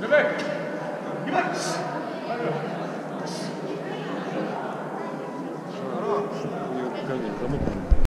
Конечно, замок.